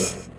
The